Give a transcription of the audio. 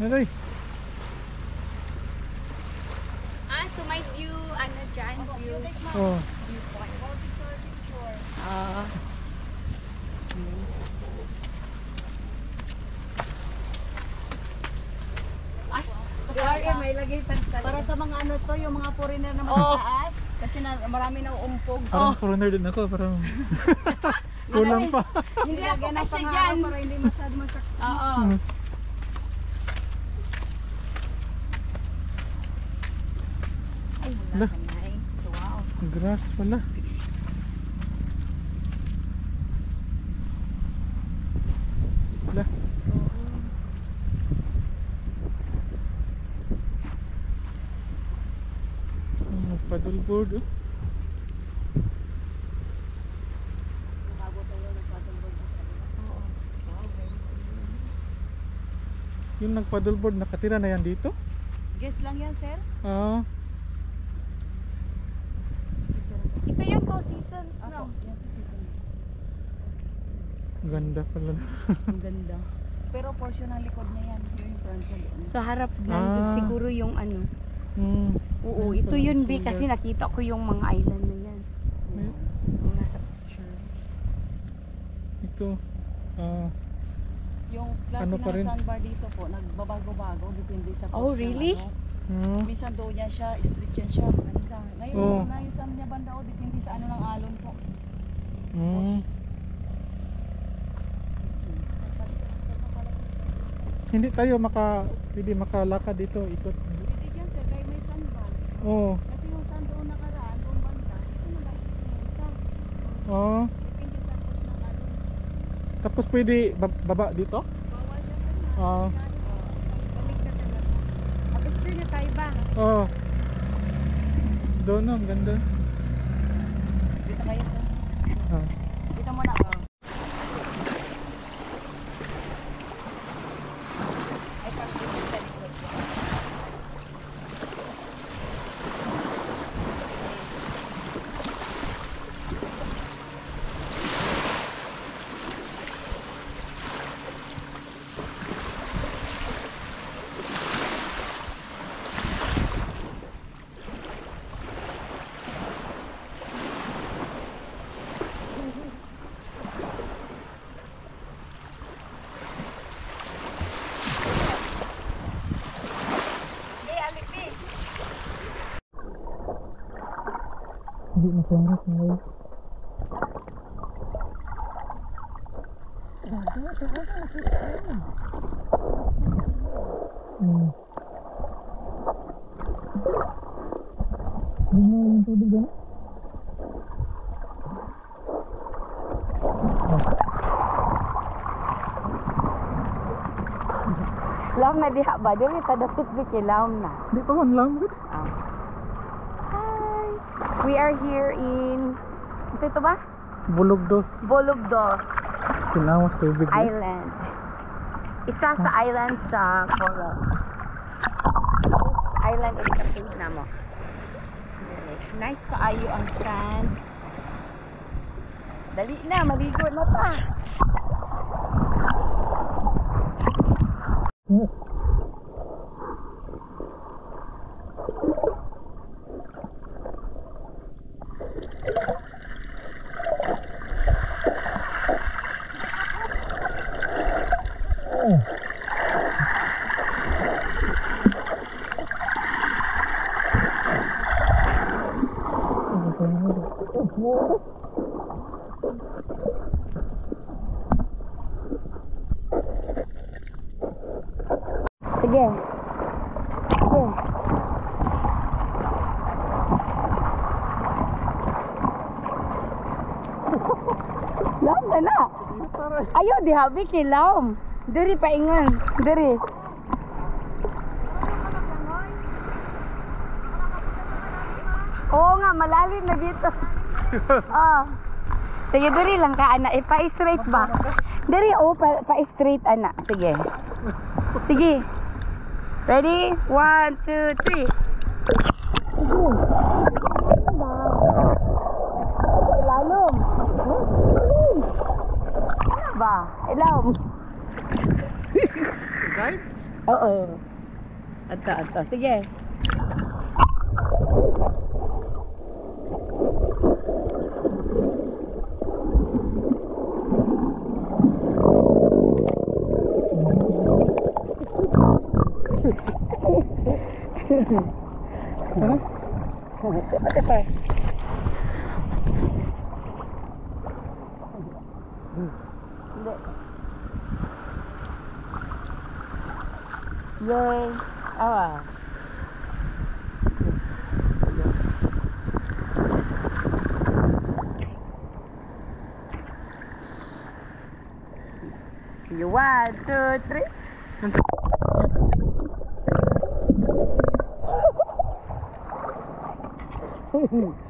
Naray. Ah, so may view, ano dyan, view. Oh. Ah. Ay, may lagay pa Para sa mga ano to, yung mga foreigner na Oo. mataas. Kasi na, marami na umpog. Parang foreigner din ako. Parang kulang pa. Hindi ako kasi dyan. para hindi masad masak. Oo. Ka nice. Wow. Grass pala. Wala. Oh, oh. Wow, very cool. Yung nagpaddleboard nakatira na yan dito? Guess lang yan, sir? Ah, Ito two seasons, no? Yan, season. ganda pala. Ang ganda. Pero portion ng likod niya yan. Yung front niya. Sa harap nandun Ah. siguro yung ano. Hmm. Oo, ito yun, B, kasi nakita ko yung mga island na yan. Ayun. Yung nasa picture. Ito. Ah, Yung klase Ano pa ng rin? sandbar dito po, nagbabago-bago. Depende sa Oh, really? ano. hmm. Minsan doon niya siya, street yan siya. Maganda. Ngayon, Oo. na yung saan niya banda o depende sa ano ng alon po. Hmm. Hindi tayo maka hindi makalakad dito ikot. Pwede dyan sir, kaya may sandbar. Oh. Kasi yung sand doon nakaraan, doon banda, dito na lang pumunta. Oh. Depende sa post ng alon. Tapos pwede bab- baba dito? Bawal na sir na. Ah. Balik ka talaga. Picture na tayo ba? Oh. Doon no, ang ganda. Dito kayo sir. Ah. Dito muna. Oh. Ay, parang dito sa likod. Hindi masarap ngayon. Hmm. Hindi mo yung tubig yan? Lam na diha ba? Dili ta dapit bi kay lam na. Hindi pa man lang. Ah. Hi. We are here in ito, ito ba? Bulog dos. Bologdos Tinawas tubig. Island. Isa sa island sa Coral. Island ito sa page na mo. Nice kaayo ang sand. Dali na, maligo na ta. Yeah. Sige. Sige. Laom na na. Ayo di habi kay laom. Diri pa ingon. Diri. Oo nga, malalim na dito. Ah. Sige, diri lang ka, ana. Ipa-straight ba? Diri, oh, pa- pa-straight, ana. Sige. Sige. Ready? One, two, three. Ilalom. Ba, ilalom. Guide? Oo. Ato, ato. Sige. Ate pa. Hindi. Yay! Awa. You one, two, three.